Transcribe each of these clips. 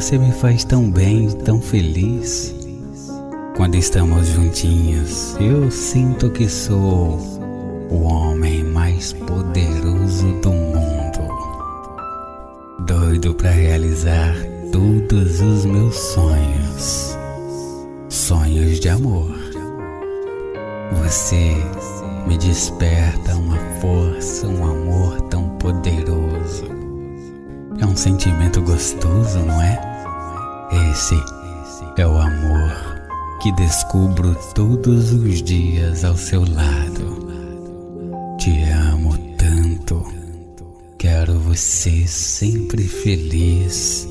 Você me faz tão bem, tão feliz. Quando estamos juntinhos, eu sinto que sou o homem mais poderoso do mundo. Doido para realizar todos os meus sonhos. Sonhos de amor. Você me desperta uma força, um amor tão poderoso. É um sentimento gostoso, não é? Esse é o amor que descubro todos os dias ao seu lado. Te amo tanto, quero você sempre feliz,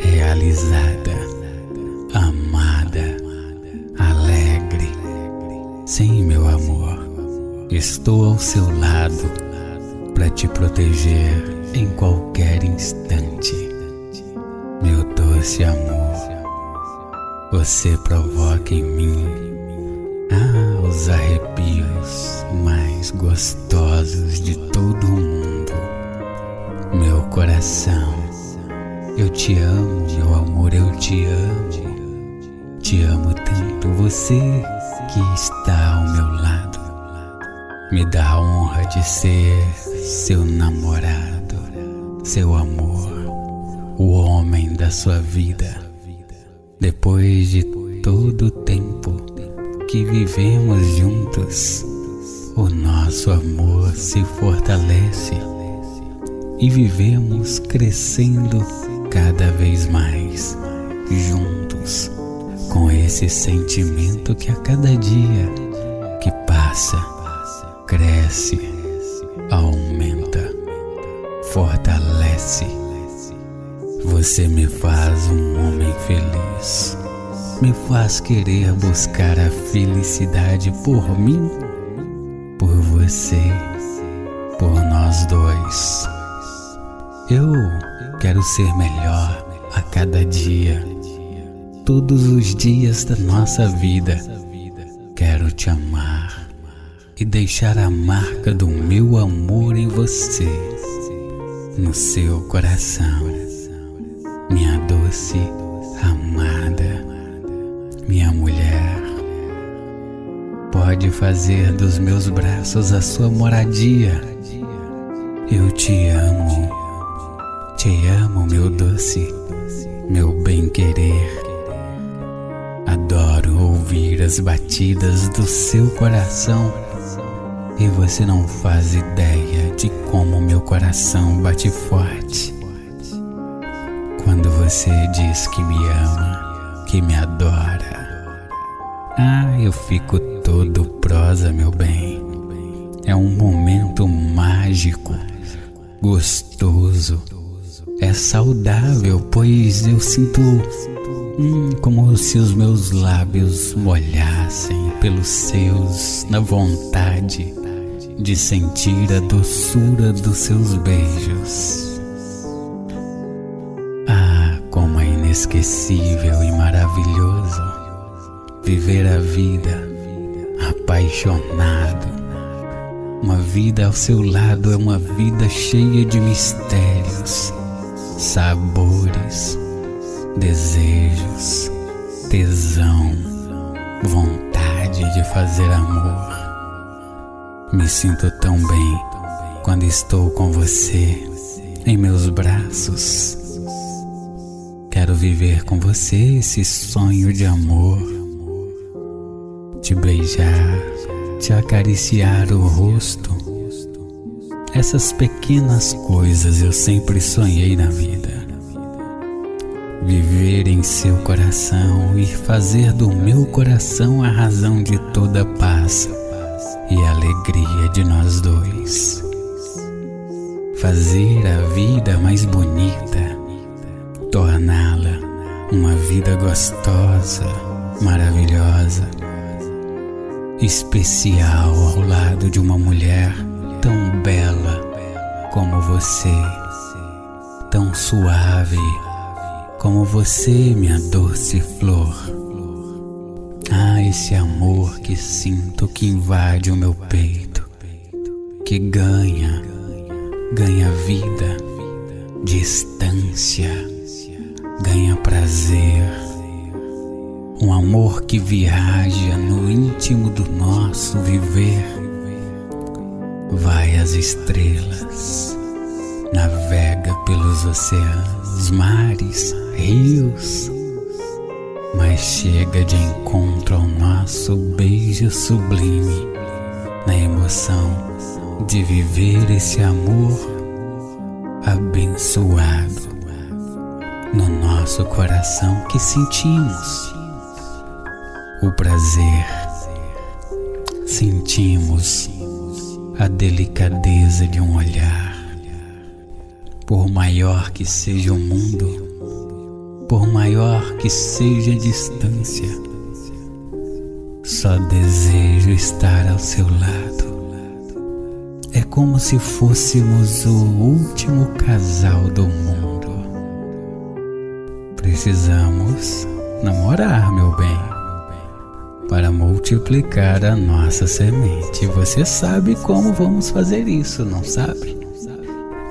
realizada, amada, alegre. Sim, meu amor, estou ao seu lado para te proteger em qualquer instante. Doce amor, você provoca em mim ah, os arrepios mais gostosos de todo o mundo. Meu coração, eu te amo, meu amor, eu te amo. Te amo tanto, você que está ao meu lado. Me dá a honra de ser seu namorado, seu amor, o homem da sua vida. Depois de todo o tempo que vivemos juntos, o nosso amor se fortalece e vivemos crescendo cada vez mais juntos com esse sentimento que a cada dia que passa cresce, aumenta, fortalece. Você me faz um homem feliz, me faz querer buscar a felicidade por mim, por você, por nós dois. Eu quero ser melhor a cada dia todos os dias da nossa vida. Quero te amar e deixar a marca do meu amor em você, no seu coração, minha doce amada, minha mulher. Pode fazer dos meus braços a sua moradia. Eu te amo, te amo, meu doce, meu bem-querer. Adoro ouvir as batidas do seu coração e você não faz ideia de como meu coração bate forte. Você diz que me ama, que me adora, ah, eu fico todo prosa, meu bem. É um momento mágico, gostoso, é saudável, pois eu sinto Hum, como se os meus lábios molhassem pelos seus na vontade de sentir a doçura dos seus beijos. Inesquecível e maravilhoso viver a vida apaixonado. Uma vida ao seu lado é uma vida cheia de mistérios, sabores desejos, tesão, vontade de fazer amor. Me sinto tão bem quando estou com você em meus braços. Quero viver com você esse sonho de amor, te beijar, te acariciar o rosto. Essas pequenas coisas eu sempre sonhei na vida viver em seu coração e fazer do meu coração a razão de toda paz e alegria de nós dois. Fazer a vida mais bonita, torná-la uma vida gostosa, maravilhosa, especial ao lado de uma mulher tão bela como você, tão suave como você, minha doce flor. Ah, esse amor que sinto que invade o meu peito, que ganha, ganha vida, distância, ganha prazer, um amor que viaja no íntimo do nosso viver, vai às estrelas, navega pelos oceanos, mares, rios, mas chega de encontro ao nosso beijo sublime na emoção de viver esse amor abençoado no nosso coração que sentimos o prazer, sentimos a delicadeza de um olhar. Por maior que seja o mundo, por maior que seja a distância, só desejo estar ao seu lado é como se fôssemos o último casal do mundo. Precisamos namorar, meu bem, para multiplicar a nossa semente. Você sabe como vamos fazer isso, não sabe?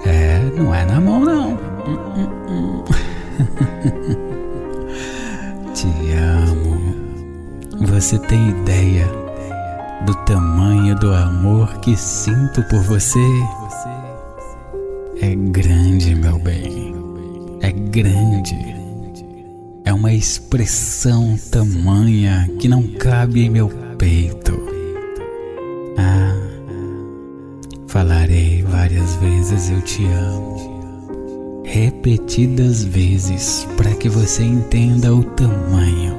É, não é na mão, não. Te amo. Você tem ideia? do tamanho do amor que sinto por você. É grande, meu bem, é grande. Uma expressão tamanha que não cabe em meu peito. Ah, falarei várias vezes eu te amo, repetidas vezes, para que você entenda o tamanho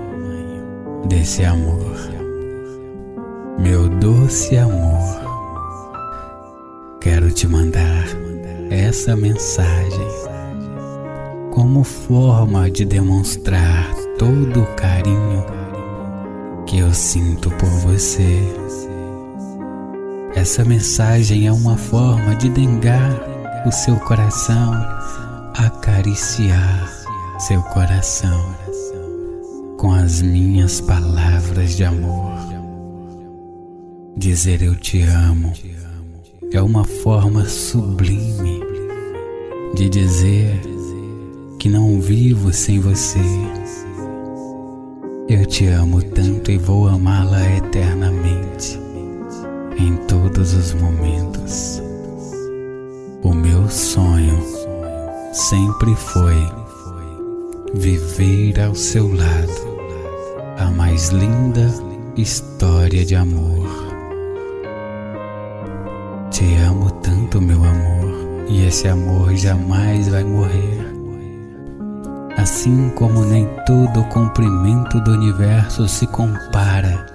desse amor. Meu doce amor, quero te mandar essa mensagem como forma de demonstrar todo o carinho que eu sinto por você. Essa mensagem é uma forma de dengar o seu coração, acariciar seu coração com as minhas palavras de amor. Dizer eu te amo é uma forma sublime de dizer que não vivo sem você. Eu te amo tanto e vou amá-la eternamente, em todos os momentos. O meu sonho sempre foi viver ao seu lado a mais linda história de amor. Te amo tanto, meu amor, e esse amor jamais vai morrer. Assim como nem todo o comprimento do universo se compara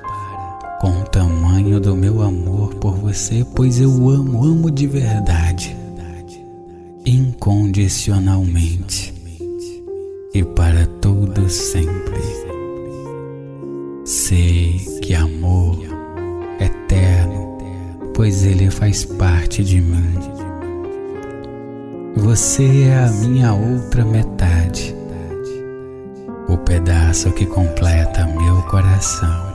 com o tamanho do meu amor por você, pois eu amo, amo de verdade, incondicionalmente e para todo sempre. Sei que amor pois ele faz parte de mim. Você é a minha outra metade, pedaço que completa meu coração,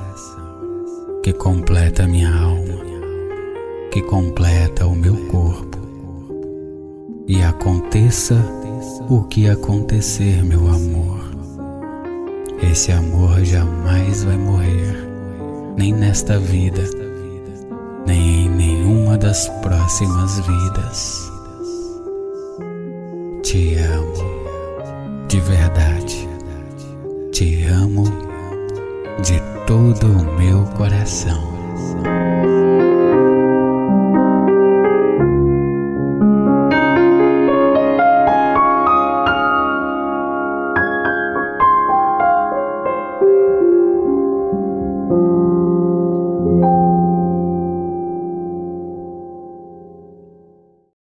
que completa minha alma, que completa o meu corpo. E aconteça o que acontecer, meu amor. Esse amor jamais vai morrer, nem nesta vida nem em nenhuma das próximas vidas. Te amo de verdade, amo de todo o meu coração.